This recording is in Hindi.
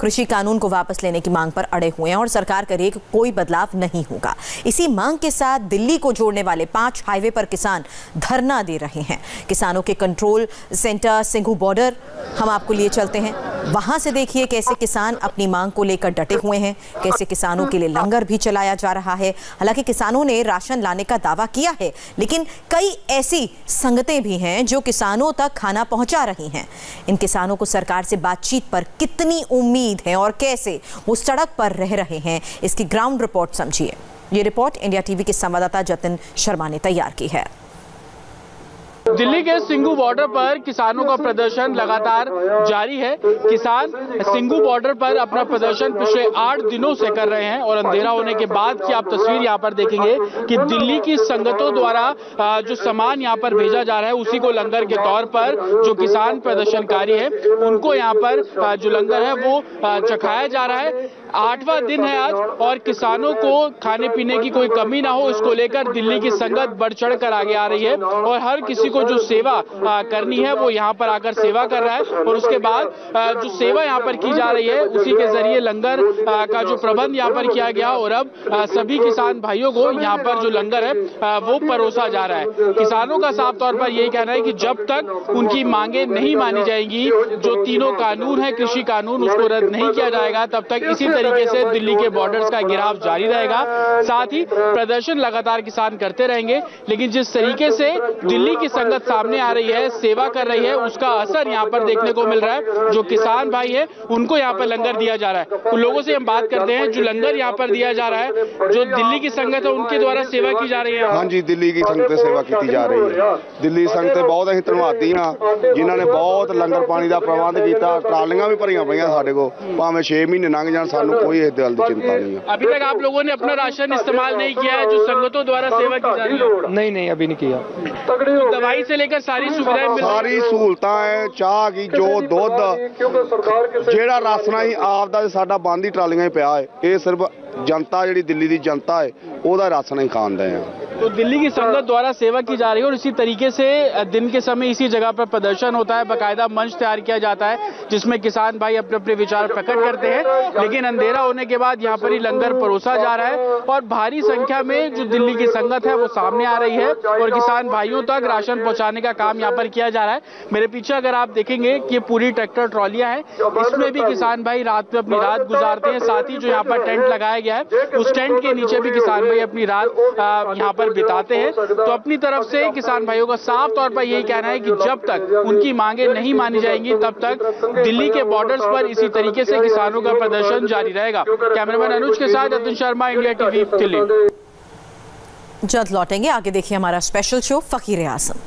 कृषि कानून को वापस लेने की मांग पर अड़े हुए हैं और सरकार का कि कोई बदलाव नहीं होगा। इसी मांग के साथ दिल्ली को जोड़ने वाले पाँच हाईवे पर किसान धरना दे रहे हैं। किसानों के कंट्रोल सेंटर सिंघू बॉर्डर, हम आपको लिए चलते हैं। वहाँ से देखिए कैसे किसान अपनी मांग को लेकर डटे हुए हैं, कैसे किसानों के लिए लंगर भी चलाया जा रहा है। हालाँकि किसानों ने राशन लाने का दावा किया है, लेकिन कई ऐसी संगतें भी हैं जो किसानों तक खाना पहुँचा रही हैं। इन किसानों को सरकार से बातचीत पर कितनी उम्मीद है और कैसे वो सड़क पर रह रहे हैं, इसकी ग्राउंड रिपोर्ट समझिए। ये रिपोर्ट इंडिया टीवी के संवाददाता जतिन शर्मा ने तैयार की है। दिल्ली के सिंगू बॉर्डर पर किसानों का प्रदर्शन लगातार जारी है। किसान सिंगू बॉर्डर पर अपना प्रदर्शन पिछले आठ दिनों से कर रहे हैं और अंधेरा होने के बाद की आप तस्वीर यहाँ पर देखेंगे कि दिल्ली की संगतों द्वारा जो सामान यहाँ पर भेजा जा रहा है, उसी को लंगर के तौर पर जो किसान प्रदर्शनकारी है, उनको यहाँ पर जो लंगर है वो चखाया जा रहा है। आठवां दिन है आज और किसानों को खाने पीने की कोई कमी ना हो, इसको लेकर दिल्ली की संगत बढ़ चढ़ कर आगे आ रही है और हर किसी को जो सेवा करनी है, वो यहाँ पर आकर सेवा कर रहा है और उसके बाद जो सेवा यहाँ पर की जा रही है, उसी के ज़रिए लंगर का जो प्रबंध यहाँ पर किया गया और अब सभी किसान भाइयों को यहाँ पर जो लंगर है वो परोसा जा रहा है। किसानों का साफ़ तौर पर यही कहना है कि जब तक उनकी मांगे नहीं मानी जाएँगी, जो तीनों कानून है, कृषि कानून, उसको रद्द नहीं किया जाएगा, तब तक इसी तरीके से दिल्ली के बॉर्डर्स का गिराव जारी रहेगा। साथ ही प्रदर्शन लगातार किसान करते रहेंगे, लेकिन जिस तरीके से दिल्ली की संगत सामने आ रही है सेवा कर रही है उसका असर यहाँ पर देखने को मिल रहा है जो किसान भाई है उनको यहाँ पर लंगर दिया जा रहा है उन लोगों से हम बात करते हैं जो लंगर यहाँ पर दिया जा रहा है जो दिल्ली की संगत है उनके द्वारा सेवा की जा रही है हाँ जी दिल्ली की संगत सेवा की जा रही है दिल्ली संगत बहुत ਅਸੀਂ ਧੰਨਵਾਦੀ ਹਾਂ ਜਿਨ੍ਹਾਂ ਨੇ ਬਹੁਤ ਲੰਗਰ ਪਾਣੀ ਦਾ ਪ੍ਰਬੰਧ ਕੀਤਾ ਟਰਾਲੀਆਂ ਵੀ ਭਰੀਆਂ ਪਈਆਂ ਸਾਡੇ ਕੋਲ ਭਾਵੇਂ 6 ਮਹੀਨੇ ਲੰਘ ਜਾਣ ਸਾਨੂੰ कोई दिल की चिंता नहीं है अभी तक आप लोगों ने अपना राशन इस्तेमाल नहीं किया है जो संगतों द्वारा सेवा की जा रही है नहीं नहीं अभी नहीं किया तो दवाई से लेकर सारी सुविधाएं मिल ਸਾਰੀ ਸਹੂਲਤਾਂ ਹੈ ਚਾਹ ਕੀ ਜੋ ਦੁੱਧ ਜਿਹੜਾ ਰਾਸਨਾ ਹੀ ਆਪ ਦਾ ਸਾਡਾ ਬੰਦ ਹੀ ਟਰਾਲੀਆਂ ਹੀ ਪਿਆ ਹੈ ਇਹ ਸਿਰਫ ਜਨਤਾ ਜਿਹੜੀ ਦਿੱਲੀ ਦੀ ਜਨਤਾ ਹੈ ਉਹਦਾ ਰਾਸ਼ਨ ਹੀ ਖਾਂਦੇ ਆ तो दिल्ली की संगत द्वारा सेवा की जा रही है और इसी तरीके से दिन के समय इसी जगह पर प्रदर्शन होता है, बाकायदा मंच तैयार किया जाता है, जिसमें किसान भाई अपने अपने विचार प्रकट करते हैं। लेकिन अंधेरा होने के बाद यहाँ पर ही लंगर परोसा जा रहा है और भारी संख्या में जो दिल्ली की संगत है वो सामने आ रही है और किसान भाइयों तक राशन पहुँचाने का काम यहाँ पर किया जा रहा है। मेरे पीछे अगर आप देखेंगे कि पूरी ट्रैक्टर ट्रॉलियाँ हैं, इसमें भी किसान भाई रात में अपनी रात गुजारते हैं, साथ ही जो यहाँ पर टेंट लगाया गया है, उस टेंट के नीचे भी किसान भाई अपनी रात यहाँ पर बिताते हैं तो अपनी तरफ़ से किसान भाइयों का साफ़ तौर पर यही कहना है कि जब तक उनकी मांगे नहीं मानी जाएँगी, तब तक दिल्ली के बॉर्डर्स पर इसी तरीके से किसानों का प्रदर्शन जारी रहेगा। कैमरामैन अनुज के साथ अतुल शर्मा इंडिया टीवी दिल्ली। जल्द लौटेंगे। आगे देखिए हमारा स्पेशल शो फकीर आसम